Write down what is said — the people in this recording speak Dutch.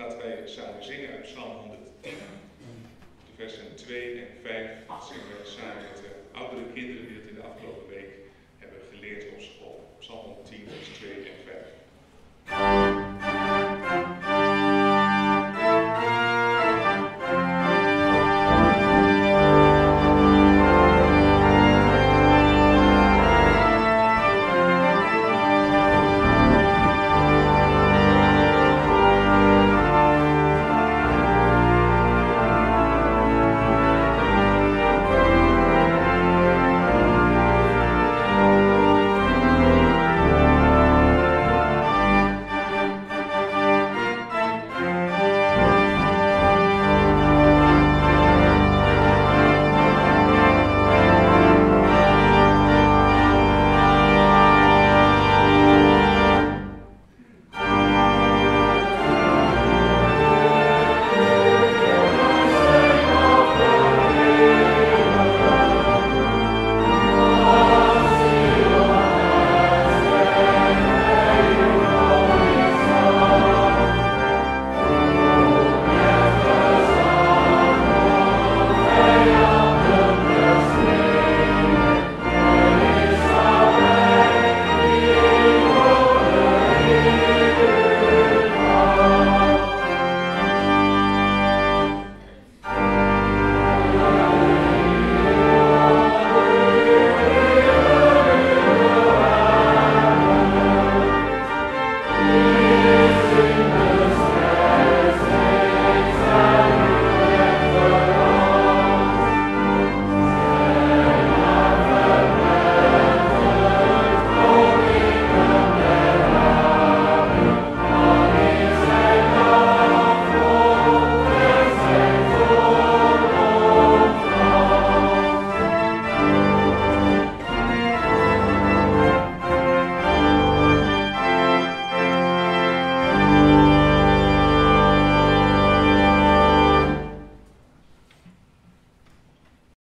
Laten wij samen zingen uit Psalm 110, de versen 2 en 5. Zingen we samen met de oudere kinderen die het in de afgelopen week